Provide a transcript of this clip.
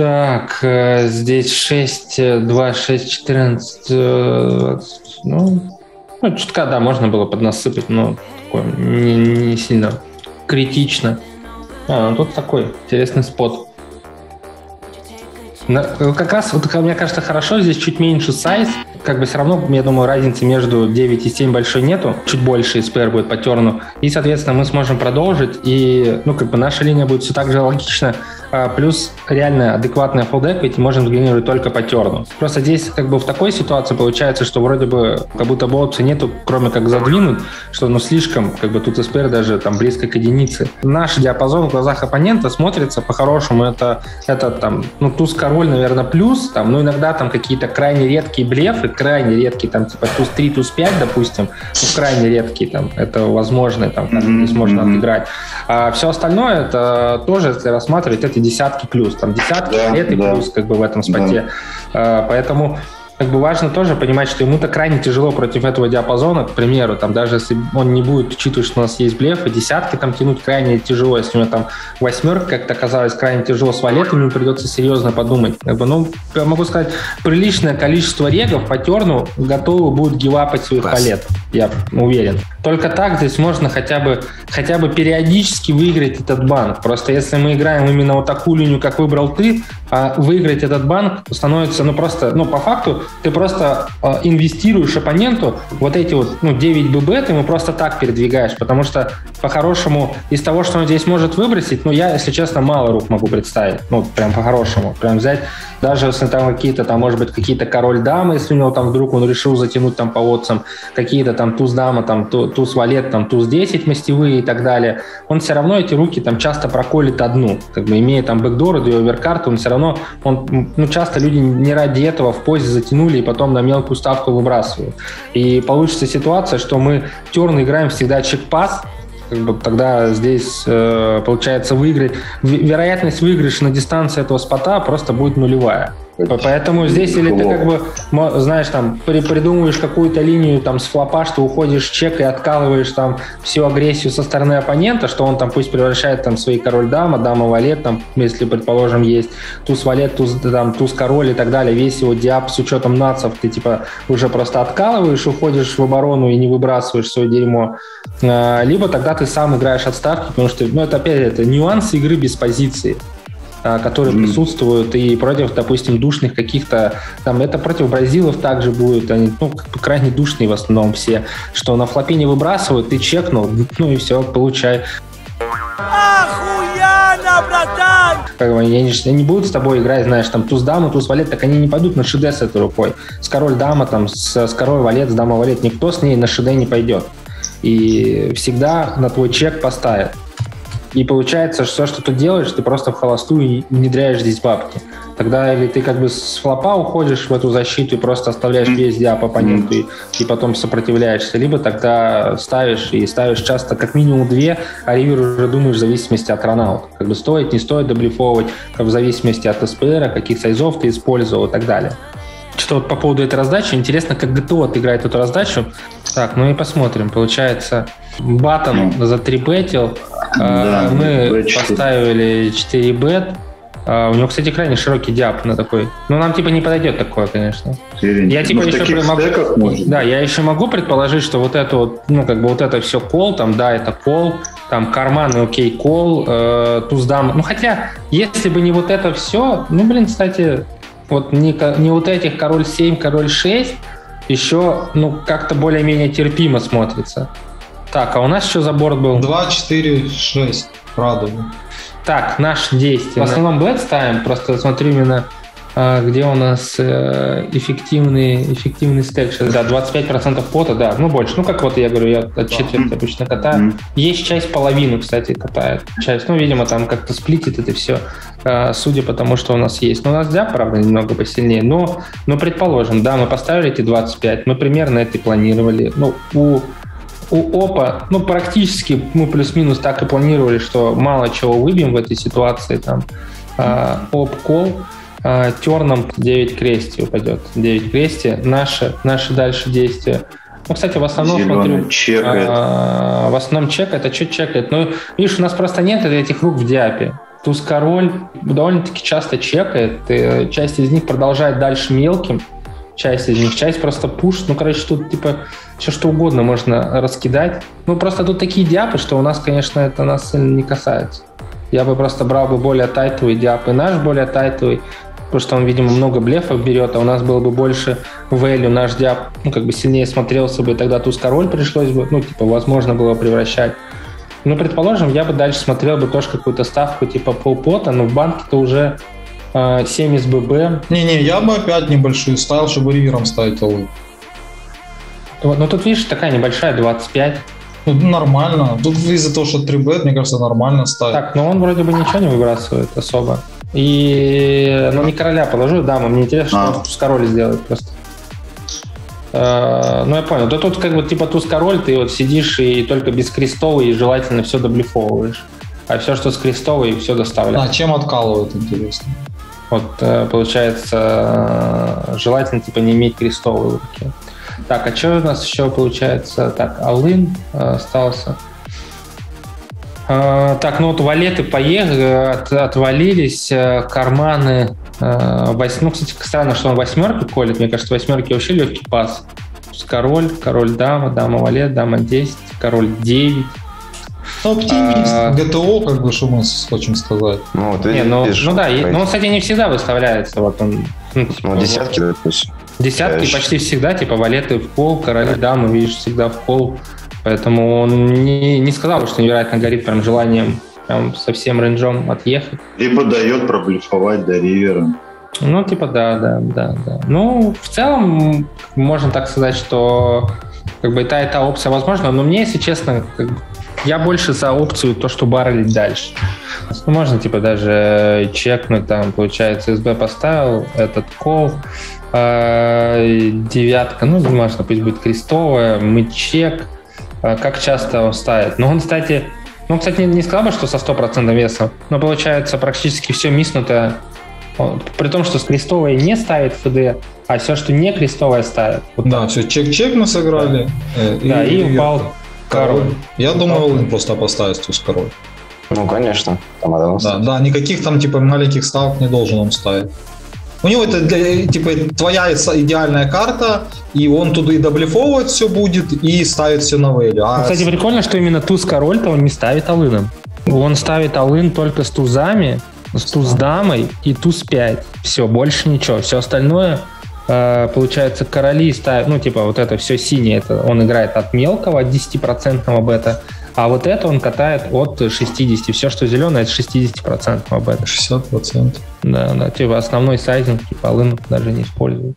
Так, э, здесь 6, 2, 6, 14, 20, ну, ну, чутка, да, можно было поднасыпать, но такое не, не сильно критично. А, ну тут такой интересный спот. На, как раз, вот, мне кажется, хорошо, здесь чуть меньше сайз, как бы все равно, я думаю, разницы между 9 и 7 большой нету, чуть больше SPR будет по терну, и, соответственно, мы сможем продолжить, и, ну, как бы наша линия будет все так же логично, а, плюс реально адекватная full equity можем генерировать только по терну. Просто здесь как бы в такой ситуации получается, что вроде бы как будто бы нету, кроме как задвинуть, что ну слишком, как бы тут SPR даже там близко к единице. Наш диапазон в глазах оппонента смотрится по-хорошему, это, это там, ну туз король, наверное, плюс, там, ну иногда там какие-то крайне редкие блефы, крайне редкие, там типа туз 3, туз 5, допустим, ну крайне редкие, там, это возможно, там, mm-hmm. здесь можно mm-hmm. отыграть. А все остальное, это тоже, если рассматривать, это десятки плюс, там десятки да, лет и да. плюс как бы в этом споте. Да. Поэтому как бы важно тоже понимать, что ему-то крайне тяжело против этого диапазона, к примеру, там даже если он не будет учитывать, что у нас есть блеф, и десятки там тянуть крайне тяжело, если у него там восьмерка как-то оказалось крайне тяжело с валетами, ему придется серьезно подумать. Как бы, ну, я могу сказать, приличное количество регов по терну готовы будут гивапать своих Класс. валет, я уверен. Только так здесь можно хотя бы, хотя бы периодически выиграть этот банк. Просто если мы играем именно вот такую линию, как выбрал ты, а выиграть этот банк становится, ну просто, ну по факту ты просто э, инвестируешь оппоненту вот эти вот, ну 9 ББ, ты ему просто так передвигаешь, потому что по-хорошему из того, что он здесь может выбросить, ну я, если честно, мало рук могу представить, ну прям по-хорошему, прям взять, даже если там какие-то, там может быть какие-то король-дамы, если у него там вдруг он решил затянуть там по отцам, какие-то там туз-дама, там туз-валет, там туз-10 мастевые и так далее, он все равно эти руки там часто проколит одну, как бы имея там бэкдор, две оверкарты, он все равно он, ну, часто люди не ради этого в позе затянули и потом на мелкую ставку выбрасывают. И получится ситуация, что мы терн играем всегда чек-пас, как бы тогда здесь э, получается выиграть. Вероятность выигрыша на дистанции этого спота просто будет нулевая. Поэтому здесь или ты как бы, знаешь, там, придумываешь какую-то линию там с флопа, что уходишь в чек и откалываешь там всю агрессию со стороны оппонента, что он там пусть превращает там свои король-дама, дама-валет, там, если, предположим, есть туз-валет, туз, там, туз-король и так далее, весь его диап с учетом нацев, ты типа уже просто откалываешь, уходишь в оборону и не выбрасываешь свое дерьмо. А, либо тогда ты сам играешь отставки, потому что, ну, это опять это нюансы игры без позиции. А, которые mm. присутствуют, и против, допустим, душных каких-то, там, это против бразилов также будет, они, ну, как бы крайне душные в основном все, что на флопе не выбрасывают, ты чекнул, ну и все, получай. Охуенно, братан! Как бы, они, они не будут с тобой играть, знаешь, там, туз-дама, туз-валет, так они не пойдут на шиде с этой рукой. С король-дама, там, с, с король-валет, с дама-валет, никто с ней на шиде не пойдет. И всегда на твой чек поставят. И получается, что все, что ты делаешь, ты просто в холостую внедряешь здесь бабки. Тогда или ты как бы с флопа уходишь в эту защиту и просто оставляешь весь диап оппоненту и, и потом сопротивляешься, либо тогда ставишь и ставишь часто как минимум две, а ривер уже думаешь в зависимости от ранаут. Как бы стоит, не стоит доблифовывать, как в зависимости от СПР, каких сайзов ты использовал и так далее. Что вот по поводу этой раздачи, интересно, как ГТО отыграет эту раздачу. Так, ну и посмотрим. Получается, Баттон затрибетил, да, а, мы поставили 4 бет. А, у него, кстати, крайне широкий диап на такой. Ну, нам типа не подойдет такое, конечно. Серенький. Я типа ну, еще могу... Может. Да, я еще могу предположить, что вот это вот, ну, как бы вот это все кол, там, да, это кол, там карман, окей, кол, э, туз дам. Ну, хотя, если бы не вот это все, ну, блин, кстати, вот не, не вот этих король 7, король 6, еще, ну, как-то более-менее терпимо смотрится. Так, а у нас что за борт был? 2, 4, 6. Радуга. Так, наш действие. В основном блэк ставим, просто смотрю именно а, где у нас э, эффективный, эффективный стек. Да, 25% пота, да, ну больше. Ну, как вот я говорю, я от четверти обычно катаю. Есть часть половину, кстати, катает. Часть, ну, видимо, там как-то сплитит это все, а, судя по тому, что у нас есть. Но у нас, да, правда, немного посильнее. Но, но предположим, да, мы поставили эти 25, мы примерно это и планировали. Ну, у у ОПа, ну, практически мы плюс-минус так и планировали, что мало чего выбьем в этой ситуации. Там а, оп-кол, а, терном 9 крести упадет. 9 крести. Наши, наши дальше действия. Ну, кстати, в основном Зеленый смотрю... Чекает. А, в основном чекает. А что чекает? Ну, видишь, у нас просто нет этих рук в диапе. туз-король довольно-таки часто чекает, и часть из них продолжает дальше мелким, часть из них, часть просто пуш. Ну, короче, тут типа все что угодно можно раскидать. Ну, просто тут такие диапы, что у нас, конечно, это нас сильно не касается. Я бы просто брал бы более тайтовый диап, и наш более тайтовый, потому что он, видимо, много блефов берет, а у нас было бы больше value, наш диап, ну, как бы сильнее смотрелся бы, тогда туз король пришлось бы, ну, типа, возможно было превращать. Ну, предположим, я бы дальше смотрел бы тоже какую-то ставку типа полпота, но в банке-то уже 7 из ББ. Не-не, я бы опять небольшую ставил, чтобы ривером ставить. Вот, ну, тут, видишь, такая небольшая, 25. Ну, нормально. Тут из-за того, что 3 бет, мне кажется, нормально ставить. Так, но он вроде бы ничего не выбрасывает особо. И, ну, не короля положу, дама. Мне интересно, а. что он с король сделает просто. Э, ну, я понял. Да тут как бы типа туз король, ты вот сидишь и только без крестовой, и желательно все доблифовываешь. А все, что с крестовой, все доставляешь. А чем откалывают, интересно? Вот, э, получается, э, желательно типа не иметь крестовой руки. Так, а что у нас еще получается? Так, Алын остался. Так, ну вот валеты поехали, от, отвалились, карманы Э, ну, кстати, странно, что он восьмерку колет. Мне кажется, восьмерки вообще легкий пас. Король, король дама, дама валет, дама 10, король 9. Ну, оптимист. А, ГТО, как бы, что мы хотим сказать. Ну, вот, не, ну, ну да, и, ну, он, кстати, не всегда выставляется. Вот он, ну, типа, ну десятки, допустим. Десятки Конечно. почти всегда, типа, валеты в пол, короли дамы, видишь, всегда в пол. Поэтому он не, не сказал, что невероятно горит прям желанием прям со всем рейнджом отъехать. Либо дает проблефовать до ривера. Ну, типа, да, да, да, да. Ну, в целом, можно так сказать, что как бы та и та опция возможна, но мне, если честно, как бы, я больше за опцию то, что баррелить дальше. Ну, можно, типа, даже чекнуть, там, получается, SB поставил этот кол, э, девятка, ну, можно, пусть будет крестовая, мы чек, э, как часто он ставит. Но он, кстати, ну, кстати, не, не сказал бы, что со 100% веса, но получается практически все миснутое. При том, что с крестовой не ставит ФД, а все, что не крестовое ставит. Вот да, так. все, чек-чек мы сыграли. Э, да, и, и упал король. король. Я думаю, он просто поставить туз король. Ну, конечно. Там да, да, никаких там типа маленьких ставок не должен он ставить. У него это для, типа твоя идеальная карта, и он туда и доблефовывать все будет, и ставит все на вэлю. А... Ну, кстати, прикольно, что именно туз король-то он не ставит алыном. Он ставит алын только с тузами, с туз дамой и туз 5. Все, больше ничего. Все остальное э, получается, короли ставят, ну, типа, вот это все синее, это он играет от мелкого, от 10% бета, а вот это он катает от 60. Все, что зеленое, это 60% об этом. 60%. Да, да, типа основной сайзинг, типа Алын даже не использует.